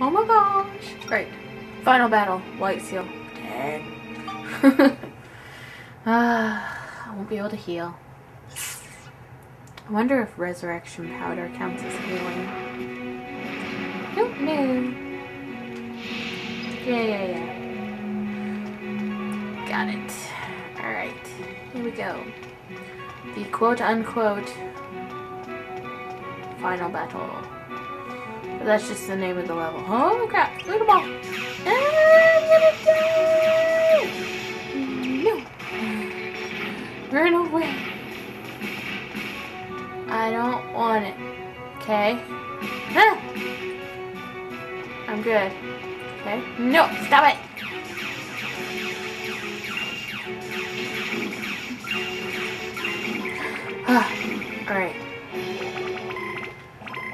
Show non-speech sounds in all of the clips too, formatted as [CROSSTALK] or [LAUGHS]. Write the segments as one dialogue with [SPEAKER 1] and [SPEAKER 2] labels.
[SPEAKER 1] Oh my gosh. Right. Final battle. White seal. Dang. [LAUGHS] Ah, I won't be able to heal. I wonder if resurrection powder counts as healing. Don't know. Yeah, yeah, yeah. Got it. Alright. Here we go. The quote unquote final battle. That's just the name of the level. Oh crap! Look at the ball! I'm gonna die! No! Run away! I don't want it. Okay? Ah! I'm good. Okay? No! Stop it! Alright.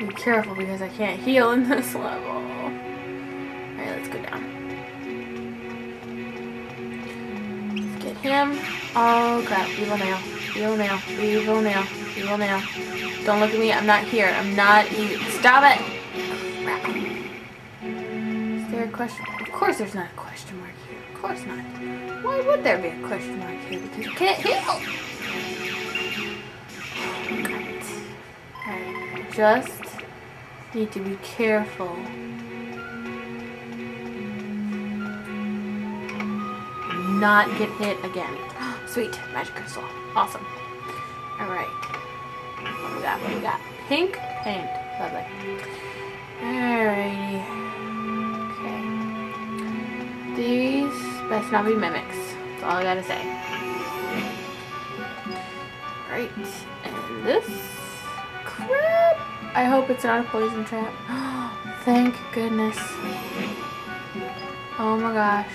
[SPEAKER 1] Be careful because I can't heal in this level. Alright, let's go down. Let's get him. Oh crap, evil nail. Evil nail. Evil nail. Evil nail. Don't look at me, I'm not here. I'm not even. Stop it! Crap. Is there a question? Of course there's not a question mark here. Of course not. Why would there be a question mark here? Because you can't heal! Just need to be careful. Not get hit again. [GASPS] Sweet, magic crystal. Awesome. Alright. What we got? What we got? Pink paint. Lovely. Alrighty. Okay. These best not be mimics. That's all I gotta say. Alright. And this crap. I hope it's not a poison trap. [GASPS] Thank goodness. Oh my gosh.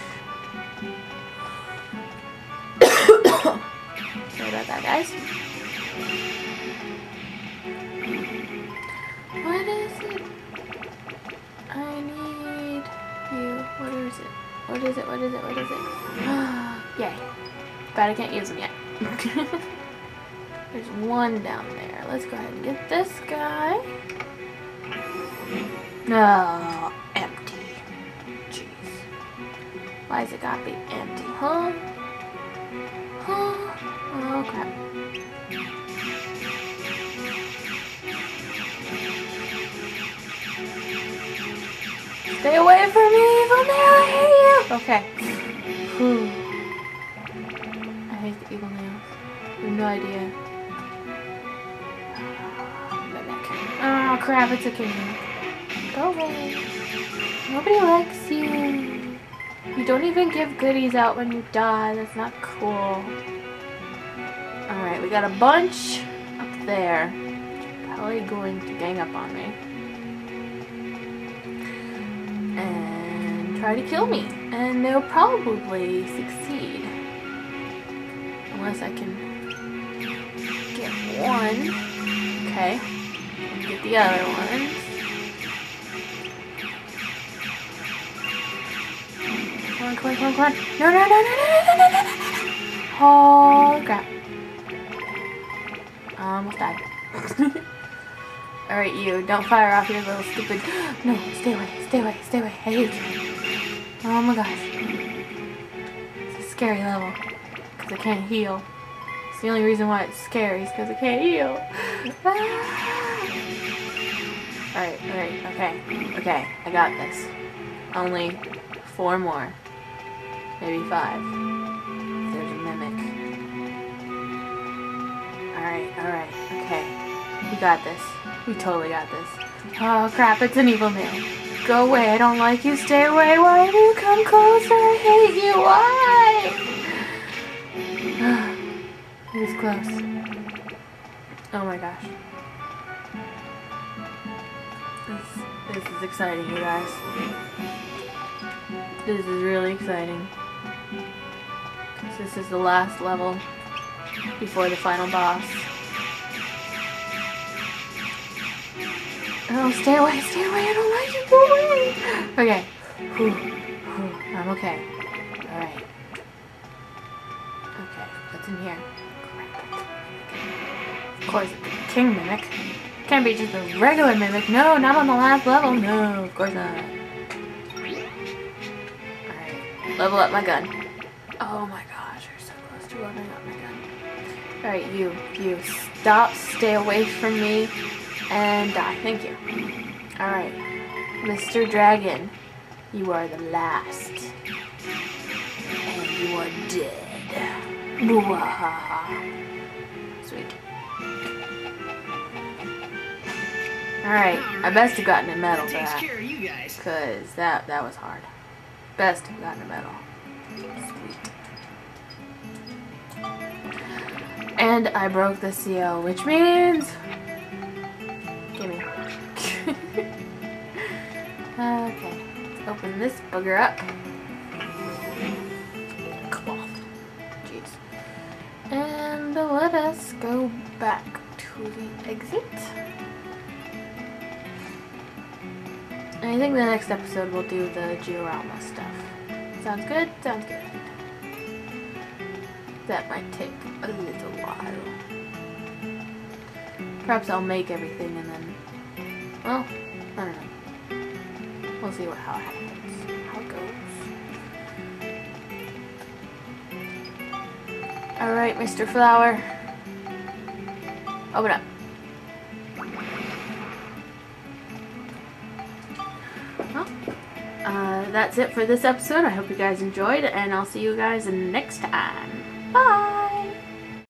[SPEAKER 1] [COUGHS] Sorry about that, guys. What is it? I need you. What is it? What is it? What is it? What is it? [GASPS] Yay. But I can't use them yet. [LAUGHS] There's one down there. Let's go ahead and get this guy. No, empty. Jeez. Why has it got to be empty, huh? Huh? Oh, crap. Stay away from me, evil nail! I hate you! Okay. Whew. I hate the evil nails. I have no idea. Crap, it's king. Go away. Nobody likes you. You don't even give goodies out when you die. That's not cool. Alright, we got a bunch up there. Probably going to gang up on me. And try to kill me. And they'll probably succeed. Unless I can get one. Okay. Get the other ones. Come on, come on, come on, come on. No, no, no, no, no, no, no, no, no. Holy crap. Almost died. Alright, you. Don't fire off your little stupid... No, stay away, stay away, stay away. I hate you. Oh my gosh. It's a scary level. Because I can't heal. It's the only reason why it's scary is because I can't heal. Alright, alright, okay. Okay, I got this. Only four more. Maybe five. There's a mimic. Alright, alright, okay. We got this. We totally got this. Oh crap, it's an evil nail. Go away, I don't like you, stay away. Why do you come closer? I hate you, why? [SIGHS] He was close. Oh my gosh. This, is exciting, you guys. This is really exciting. This is the last level before the final boss. Oh, stay away, stay away, I don't like you, go away! Okay. Whew, whew, I'm okay. Alright. Okay, what's in here? Of course, king mimic. Can't be just a regular mimic. No, not on the last level. No, of course not. level up my gun. Oh my gosh, you're so close to leveling up my gun. Alright, you, you, stop, stay away from me, and die. Thank you. Alright, Mr. Dragon, you are the last. And you are dead. Sweet. Alright, I best have gotten a medal for that. Because that, that was hard. Best have gotten a medal. Sweet. And I broke the seal, which means... Gimme. [LAUGHS] okay, let's open this booger up. Cloth. Jeez. And let us go back to the exit. I think the next episode we'll do the Georama stuff. Sounds good? Sounds good. That might take a little while. Perhaps I'll make everything and then... Well, I don't know. We'll see what how it happens. How it goes. Alright, Mr. Flower. Open up. Uh, that's it for this episode. I hope you guys enjoyed, and I'll see you guys next time. Bye!